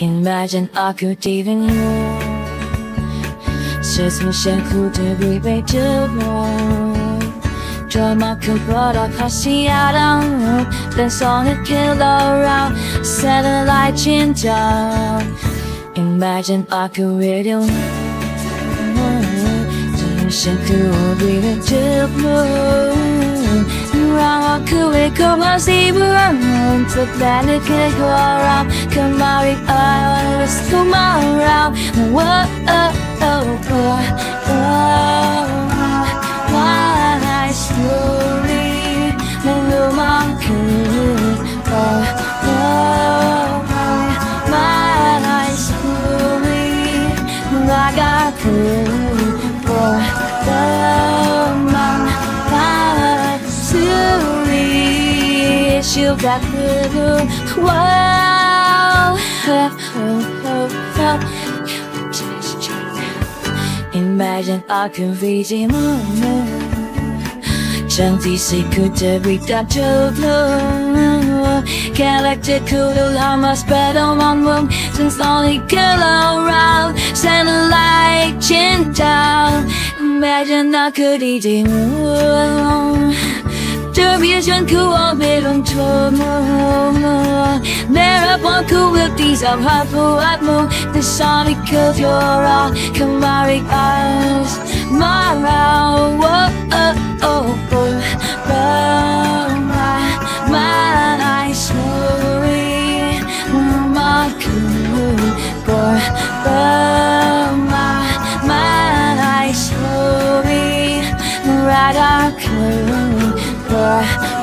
Imagine I could even know 세상 그대를 배틀어 저만 그보다 다시 알아온 랜선을 킬러라 Satellite 진짜 Imagine I could radio 세상 그대를 배틀어让 불안 어그왜 고마시 불안은 특별히 그거람 그 말이 아와서 고마워라 나의 스토리 내 로망은 나의 스토리 누나가 그거 you got the wow. Imagine I can reach him Chanti se kuta rita choblo Galactical lama spread on one room Since only kilo round. Satellite chin down Imagine I could eat him Determination kuwa merong tomo Merapon kuwilties ang hapo at mo The sonic of your uh, Camaric eyes Maraw, oh, oh, oh, oh, oh, my, my eyes Slowly, my cool, boy, my, my eyes Slowly, right, I cool